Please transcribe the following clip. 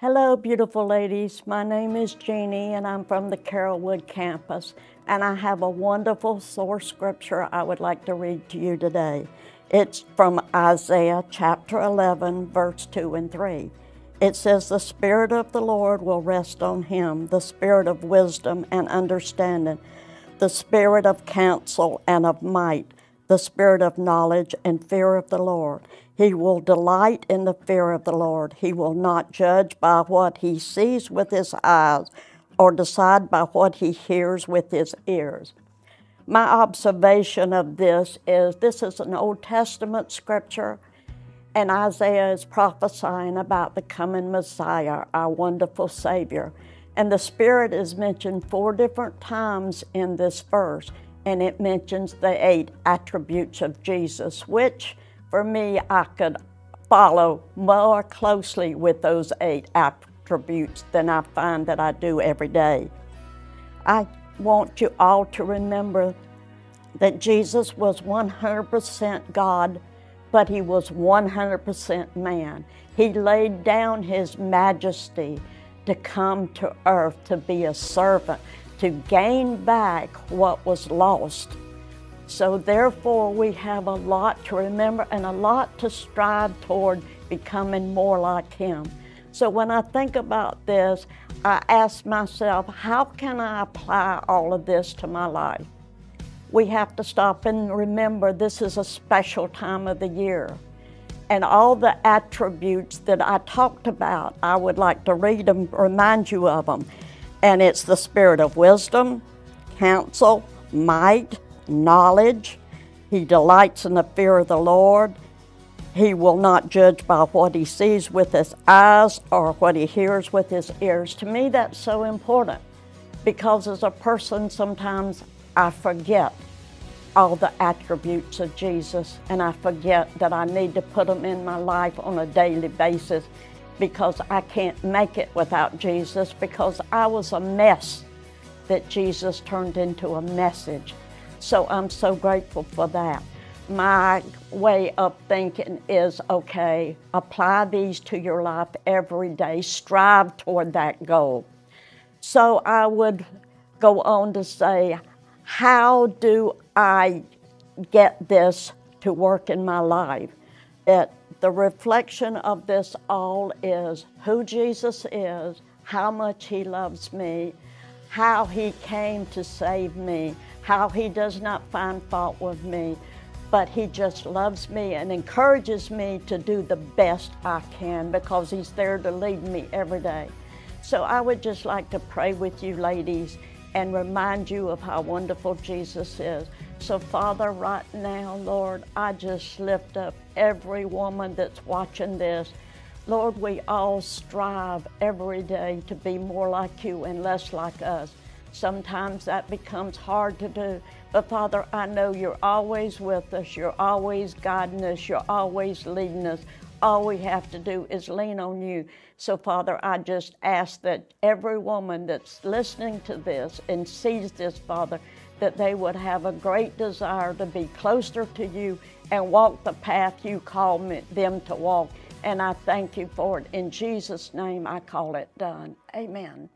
Hello, beautiful ladies. My name is Jeanie, and I'm from the Carrollwood campus. And I have a wonderful SOAR scripture I would like to read to you today. It's from Isaiah chapter 11, verse 2 and 3. It says, The Spirit of the Lord will rest on him, the Spirit of wisdom and understanding, the Spirit of counsel and of might, the Spirit of knowledge and fear of the Lord. He will delight in the fear of the Lord. He will not judge by what he sees with his eyes or decide by what he hears with his ears. My observation of this is this is an Old Testament scripture, and Isaiah is prophesying about the coming Messiah, our wonderful Savior. And the Spirit is mentioned four different times in this verse, and it mentions the eight attributes of Jesus, which for me, I could follow more closely with those eight attributes than I find that I do every day. I want you all to remember that Jesus was 100% God, but he was 100% man. He laid down his majesty to come to earth to be a servant, to gain back what was lost. So therefore we have a lot to remember and a lot to strive toward becoming more like Him. So when I think about this, I ask myself, how can I apply all of this to my life? We have to stop and remember this is a special time of the year. And all the attributes that I talked about, I would like to read them, remind you of them. And it's the spirit of wisdom, counsel, might, knowledge. He delights in the fear of the Lord. He will not judge by what he sees with his eyes or what he hears with his ears. To me, that's so important because as a person, sometimes I forget all the attributes of Jesus and I forget that I need to put them in my life on a daily basis because I can't make it without Jesus because I was a mess that Jesus turned into a message. So I'm so grateful for that. My way of thinking is okay, apply these to your life every day, strive toward that goal. So I would go on to say, how do I get this to work in my life? It, the reflection of this all is who Jesus is, how much He loves me, how He came to save me, how he does not find fault with me, but he just loves me and encourages me to do the best I can because he's there to lead me every day. So I would just like to pray with you ladies and remind you of how wonderful Jesus is. So Father, right now, Lord, I just lift up every woman that's watching this. Lord, we all strive every day to be more like you and less like us. Sometimes that becomes hard to do. But Father, I know you're always with us. You're always guiding us. You're always leading us. All we have to do is lean on you. So, Father, I just ask that every woman that's listening to this and sees this, Father, that they would have a great desire to be closer to you and walk the path you call me, them to walk. And I thank you for it. In Jesus' name, I call it done. Amen.